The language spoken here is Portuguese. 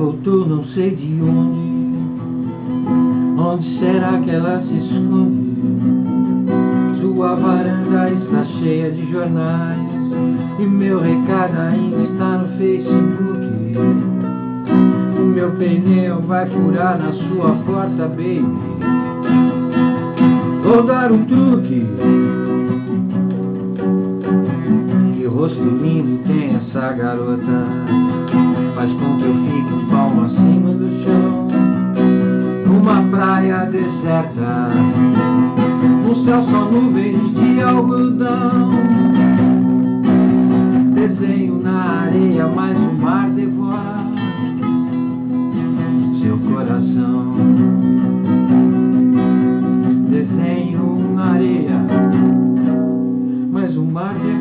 não sei de onde. Onde será que ela se esconde? Sua varanda está cheia de jornais e meu recado ainda está no Facebook. O meu pneu vai furar na sua porta, baby. Vou dar um truque. Que rosto lindo tem essa garota. Faz com deserta, no céu só nuvens de algodão. Desenho na areia, mas o mar devora seu coração. Desenho na areia, mas o mar devora.